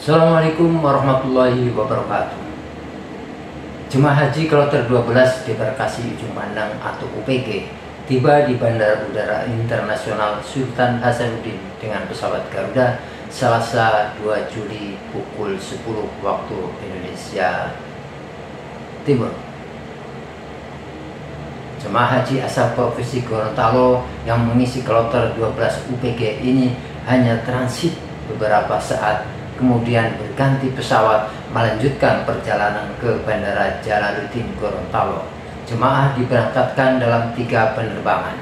Assalamualaikum warahmatullahi wabarakatuh. Jemaah Haji Kloter 12 Debarkasi Ujung Pandang atau UPG tiba di Bandara Udara Internasional Sultan Hasanuddin dengan pesawat Garuda Selasa 2 Juli pukul 10 waktu Indonesia Timur. Jemaah haji asal Provinsi Gorontalo yang mengisi kloter 12 UPG ini hanya transit beberapa saat kemudian berganti pesawat melanjutkan perjalanan ke Bandara Jalaluddin Gorontalo. Jemaah diberangkatkan dalam tiga penerbangan.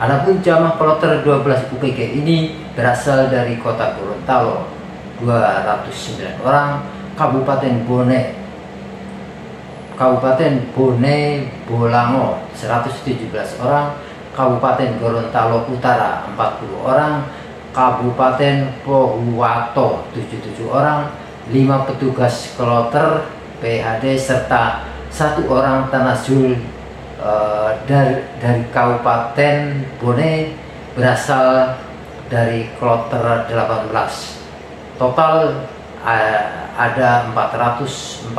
Adapun jamaah kloter 12 UPG ini berasal dari kota Gorontalo, 209 orang, Kabupaten Bone, Kabupaten Bone Bolango 117 orang, Kabupaten Gorontalo Utara 40 orang, Kabupaten Pohuwato 77 orang, 5 petugas kloter PHD serta satu orang tanazul uh, dari, dari Kabupaten Bone berasal dari kloter 18. Total uh, ada 449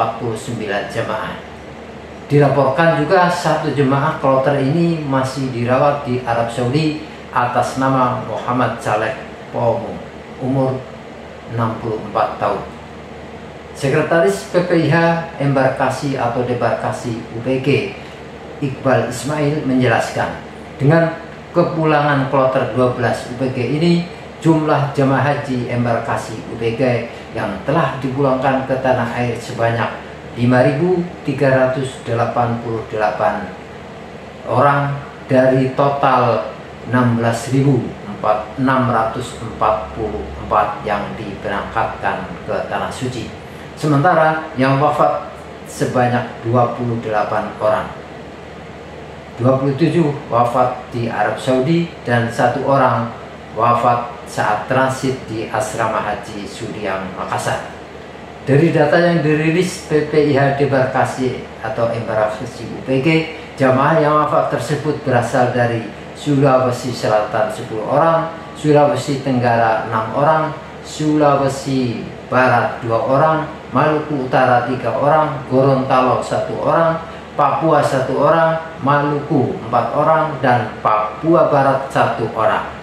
jemaah. Dilaporkan juga satu jemaah kloter ini masih dirawat di Arab Saudi atas nama Muhammad Saleh Pomo, umur 64 tahun. Sekretaris PPIH Embarkasi atau Debarkasi UPG Iqbal Ismail menjelaskan, dengan kepulangan kloter 12 UPG ini, jumlah jemaah haji embarkasi UPG yang telah dipulangkan ke tanah air sebanyak 5.388 orang dari total 16.644 yang diberangkatkan ke Tanah Suci. Sementara yang wafat sebanyak 28 orang. 27 wafat di Arab Saudi dan satu orang wafat saat transit di asrama haji Sudiang Makassar. Dari data yang dirilis PPIH Debarkasi atau Embarkasi UPG, jamaah yang wafat tersebut berasal dari Sulawesi Selatan 10 orang, Sulawesi Tenggara 6 orang, Sulawesi Barat 2 orang, Maluku Utara 3 orang, Gorontalo 1 orang, Papua 1 orang, Maluku 4 orang, dan Papua Barat 1 orang.